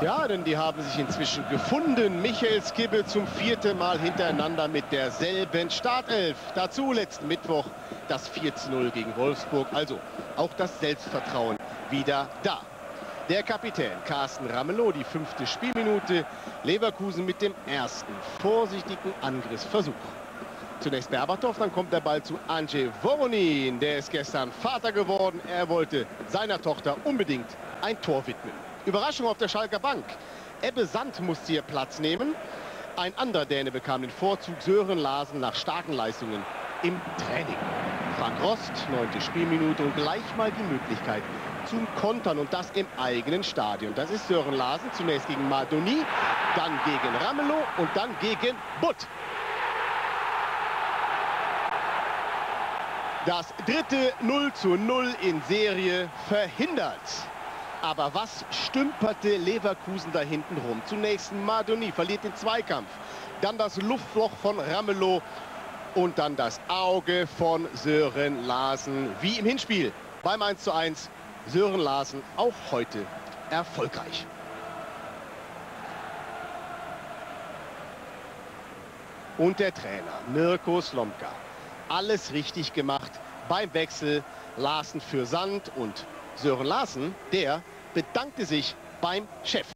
Ja, denn die haben sich inzwischen gefunden. Michael Skibbe zum vierten Mal hintereinander mit derselben Startelf. Dazu letzten Mittwoch das 4-0 gegen Wolfsburg. Also auch das Selbstvertrauen wieder da. Der Kapitän Carsten Ramelow, die fünfte Spielminute. Leverkusen mit dem ersten vorsichtigen Angriffsversuch. Zunächst Berbatov, dann kommt der Ball zu Andrzej Voronin. Der ist gestern Vater geworden. Er wollte seiner Tochter unbedingt ein Tor widmen. Überraschung auf der Schalker Bank. Ebbe Sand musste hier Platz nehmen. Ein anderer Däne bekam den Vorzug. Sören Larsen nach starken Leistungen im Training. Frank Rost, neunte Spielminute und gleich mal die Möglichkeit zum Kontern und das im eigenen Stadion. Das ist Sören Larsen zunächst gegen Madoni, dann gegen Ramelow und dann gegen Butt. Das dritte 0 zu 0 in Serie verhindert. Aber was stümperte Leverkusen da hinten rum? Zunächst Madoni verliert den Zweikampf. Dann das Luftloch von Ramelow. Und dann das Auge von Sören Larsen. Wie im Hinspiel beim 1 zu 1. Sören Larsen auch heute erfolgreich. Und der Trainer Mirko Slomka. Alles richtig gemacht beim Wechsel. Larsen für Sand und Sören Larsen, der bedankte sich beim Chef.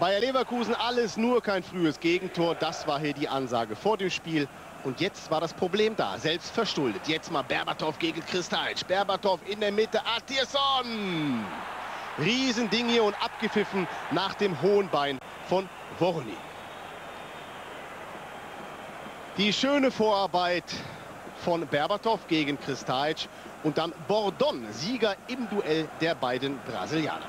Bayer Leverkusen alles nur kein frühes Gegentor. Das war hier die Ansage vor dem Spiel. Und jetzt war das Problem da, selbst verschuldet. Jetzt mal Berbatov gegen Kristalc. Berbatov in der Mitte, Atierson. Riesending hier und abgepfiffen nach dem hohen Bein von Worni. Die schöne Vorarbeit von Berbatov gegen Kristalc und dann Bordon, Sieger im Duell der beiden Brasilianer.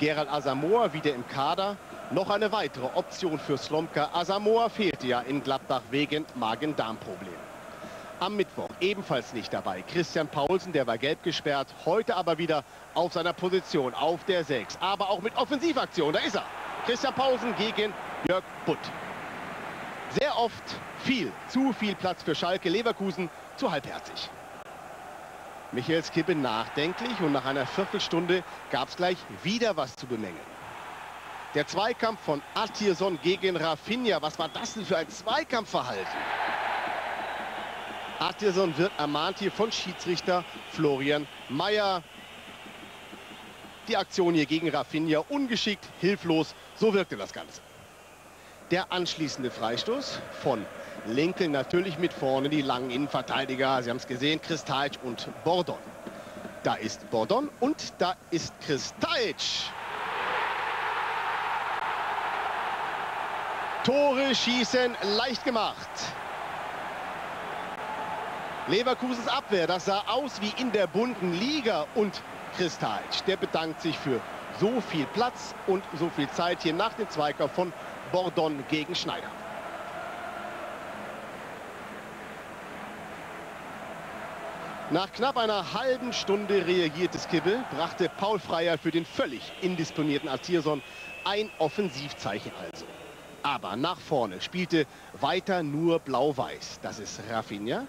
Gerald Asamoah wieder im Kader. Noch eine weitere Option für Slomka. Asamoah fehlte ja in Gladbach wegen Magen-Darm-Problemen. Am Mittwoch ebenfalls nicht dabei. Christian Paulsen, der war gelb gesperrt. Heute aber wieder auf seiner Position, auf der 6. Aber auch mit Offensivaktion. Da ist er. Christian Pausen gegen Jörg Butt. Sehr oft viel, zu viel Platz für Schalke. Leverkusen zu halbherzig. Michael Skippe nachdenklich und nach einer Viertelstunde gab es gleich wieder was zu bemängeln. Der Zweikampf von Atierson gegen Rafinha. Was war das denn für ein Zweikampfverhalten? Atierson wird ermahnt hier von Schiedsrichter Florian Mayer. Die Aktion hier gegen Rafinha ungeschickt, hilflos. So wirkte das Ganze. Der anschließende Freistoß von Lincoln natürlich mit vorne die langen Innenverteidiger. Sie haben es gesehen, Kristalc und Bordon. Da ist Bordon und da ist Kristalc. Tore schießen leicht gemacht. Leverkusens Abwehr, das sah aus wie in der bunten Liga und Kristalc. Der bedankt sich für so viel Platz und so viel Zeit hier nach dem Zweikampf von Bordon gegen Schneider. Nach knapp einer halben Stunde reagierte Skibbel, brachte Paul Freier für den völlig indisponierten Atierson ein Offensivzeichen also. Aber nach vorne spielte weiter nur Blau-Weiß. Das ist Rafinha,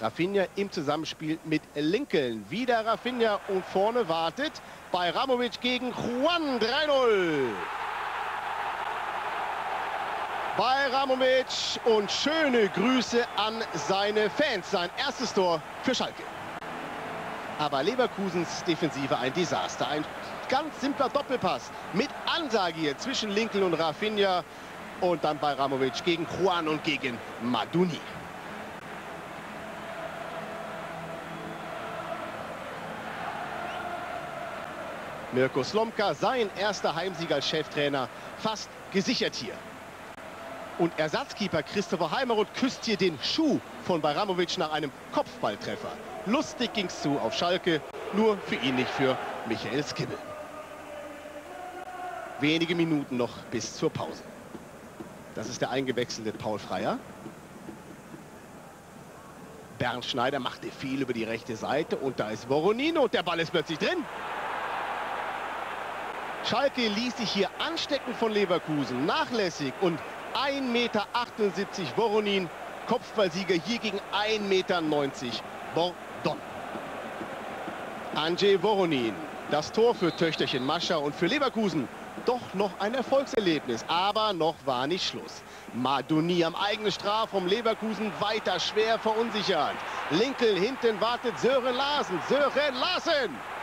Rafinha im Zusammenspiel mit Lincoln. Wieder Rafinha und vorne wartet bei Ramovic gegen Juan 3-0. Bei Ramovic und schöne Grüße an seine Fans. Sein erstes Tor für Schalke. Aber Leverkusens Defensive ein Desaster. Ein ganz simpler Doppelpass mit Ansage hier zwischen Lincoln und Rafinha. Und dann bei Ramovic gegen Juan und gegen Maduni. Mirko Slomka, sein erster Heimsieg als Cheftrainer, fast gesichert hier. Und Ersatzkeeper Christopher Heimeroth küsst hier den Schuh von Baramovic nach einem Kopfballtreffer. Lustig ging es zu auf Schalke, nur für ihn nicht für Michael Skibbel. Wenige Minuten noch bis zur Pause. Das ist der eingewechselte Paul Freier. Bernd Schneider machte viel über die rechte Seite und da ist Voronino und der Ball ist plötzlich drin. Schalke ließ sich hier anstecken von Leverkusen. Nachlässig und 1,78 Meter Voronin Kopfballsieger hier gegen 1,90 Meter Bordon. Andrzej Voronin, das Tor für Töchterchen Mascha und für Leverkusen. Doch noch ein Erfolgserlebnis, aber noch war nicht Schluss. Madoni am eigenen Strafraum, Leverkusen weiter schwer verunsichert. Linkel hinten wartet Sören Larsen, Sören Larsen!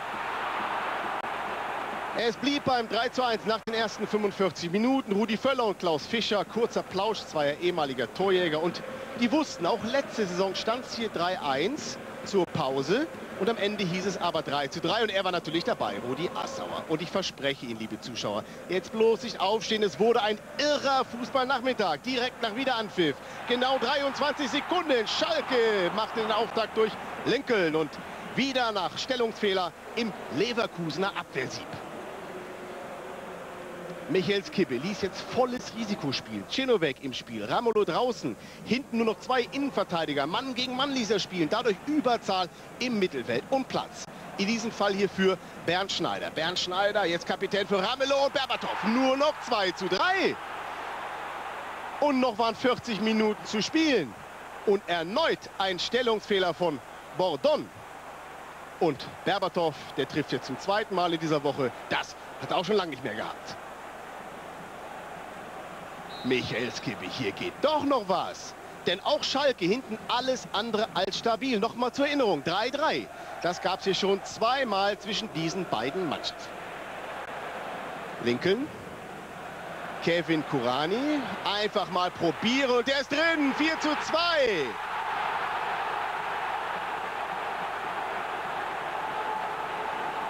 Es blieb beim 3 zu 1 nach den ersten 45 Minuten. Rudi Völler und Klaus Fischer, kurzer Plausch zweier ehemaliger Torjäger. Und die wussten, auch letzte Saison stand es hier 3-1 zur Pause. Und am Ende hieß es aber 3 zu 3 und er war natürlich dabei, Rudi Assauer. Und ich verspreche Ihnen, liebe Zuschauer, jetzt bloß nicht aufstehen. Es wurde ein irrer Fußballnachmittag, direkt nach Wiederanpfiff. Genau 23 Sekunden. Schalke machte den Auftakt durch Lincoln und wieder nach Stellungsfehler im Leverkusener Abwehrsieb. Michaels Kippe ließ jetzt volles Risiko spielen. Cinovic im Spiel, Ramolo draußen. Hinten nur noch zwei Innenverteidiger. Mann gegen Mann ließ er spielen. Dadurch Überzahl im Mittelfeld und Platz. In diesem Fall hier für Bernd Schneider. Bernd Schneider, jetzt Kapitän für Ramelow und Berbatov. Nur noch 2 zu 3. Und noch waren 40 Minuten zu spielen. Und erneut ein Stellungsfehler von Bordon. Und Berbatov, der trifft jetzt zum zweiten Mal in dieser Woche. Das hat er auch schon lange nicht mehr gehabt. Michael Skibbe, hier geht doch noch was. Denn auch Schalke hinten alles andere als stabil. Nochmal zur Erinnerung, 3-3. Das gab es hier schon zweimal zwischen diesen beiden Mannschaften. Lincoln. Kevin Kurani. Einfach mal probieren und der ist drin. 4 zu 2.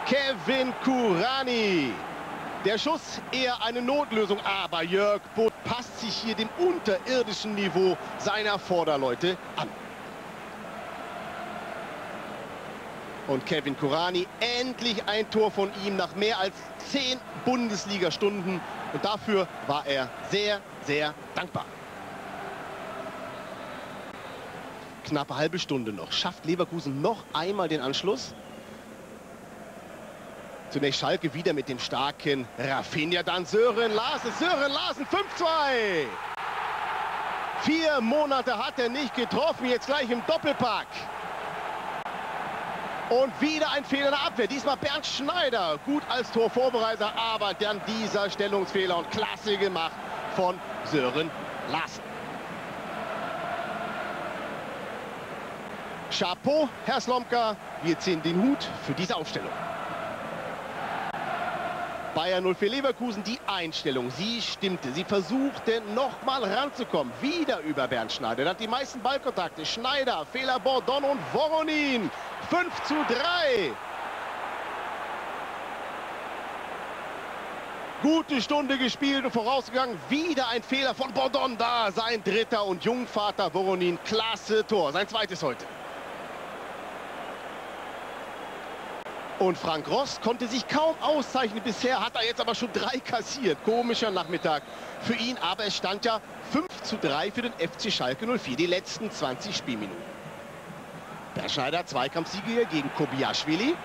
Kevin Kurani. Der Schuss eher eine Notlösung, aber Jörg Butt passt sich hier dem unterirdischen Niveau seiner Vorderleute an. Und Kevin Kurani, endlich ein Tor von ihm nach mehr als zehn Bundesliga-Stunden. Und dafür war er sehr, sehr dankbar. Knappe halbe Stunde noch. Schafft Leverkusen noch einmal den Anschluss? Zunächst Schalke wieder mit dem starken Rafinha, dann Sören Larsen. Sören Larsen 5-2. Vier Monate hat er nicht getroffen, jetzt gleich im Doppelpack. Und wieder ein Fehler in der Abwehr. Diesmal Bernd Schneider. Gut als Torvorbereiter, aber dann dieser Stellungsfehler und klasse gemacht von Sören Larsen. Chapeau, Herr Slomka. Wir ziehen den Hut für diese Aufstellung. Bayern 0 für Leverkusen, die Einstellung, sie stimmte. Sie versuchte noch mal ranzukommen. Wieder über Bernd Schneider. Er hat die meisten Ballkontakte. Schneider, Fehler Bordon und Voronin. 5 zu 3. Gute Stunde gespielt und vorausgegangen. Wieder ein Fehler von Bordon da. Sein dritter und Jungvater Voronin. Klasse Tor. Sein zweites heute. Und Frank Ross konnte sich kaum auszeichnen. Bisher hat er jetzt aber schon drei kassiert. Komischer Nachmittag für ihn. Aber es stand ja 5 zu 3 für den FC Schalke 04. Die letzten 20 Spielminuten. Berschneider, Zweikampfsieger gegen Kobiaschwili.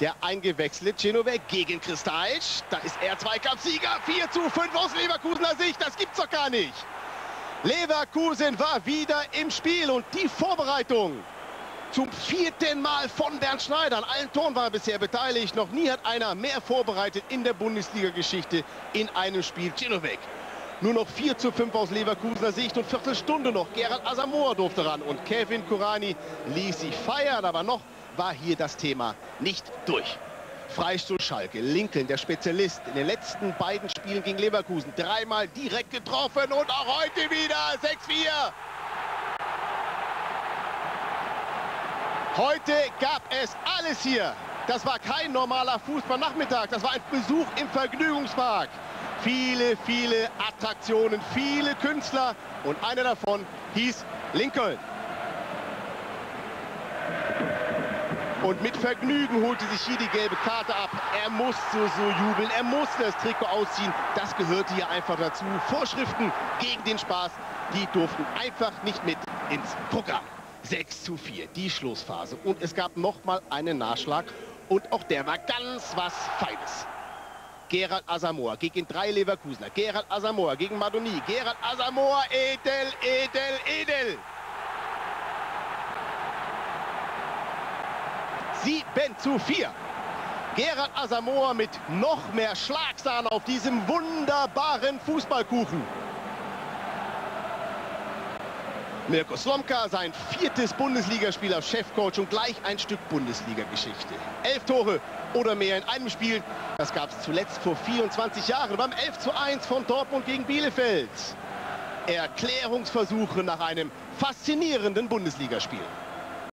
Der eingewechselte Genove gegen Kristalc. Da ist er Zweikampfsieger. 4 zu 5 aus Leverkusener Sicht. Das gibt's doch gar nicht. Leverkusen war wieder im Spiel und die Vorbereitung zum vierten Mal von Bernd Schneider. An allen Toren war er bisher beteiligt. Noch nie hat einer mehr vorbereitet in der Bundesliga-Geschichte in einem Spiel. Cinovic. Nur noch 4 zu 5 aus Leverkusener Sicht und Viertelstunde noch. Gerald Asamoah durfte ran und Kevin Kurani ließ sich feiern. Aber noch war hier das Thema nicht durch. Freistoß Schalke. Lincoln, der Spezialist, in den letzten beiden Spielen gegen Leverkusen. Dreimal direkt getroffen und auch heute wieder 6-4. Heute gab es alles hier. Das war kein normaler Fußballnachmittag. Das war ein Besuch im Vergnügungspark. Viele, viele Attraktionen, viele Künstler. Und einer davon hieß Lincoln. Und mit Vergnügen holte sich hier die gelbe Karte ab. Er musste so jubeln, er musste das Trikot ausziehen. Das gehörte hier einfach dazu. Vorschriften gegen den Spaß, die durften einfach nicht mit ins Programm. 6 zu 4, die Schlussphase. Und es gab noch mal einen Nachschlag und auch der war ganz was Feines. Gerald Asamoah gegen drei Leverkusener. Gerald Asamoah gegen Madoni. Gerald Asamoah, edel, edel, edel. 7 zu 4. Gerald Asamoah mit noch mehr Schlagsahne auf diesem wunderbaren Fußballkuchen. Mirko Slomka, sein viertes Bundesligaspiel als Chefcoach und gleich ein Stück Bundesliga-Geschichte. Elf Tore oder mehr in einem Spiel, das gab es zuletzt vor 24 Jahren beim 11 zu 1 von Dortmund gegen Bielefeld. Erklärungsversuche nach einem faszinierenden Bundesligaspiel.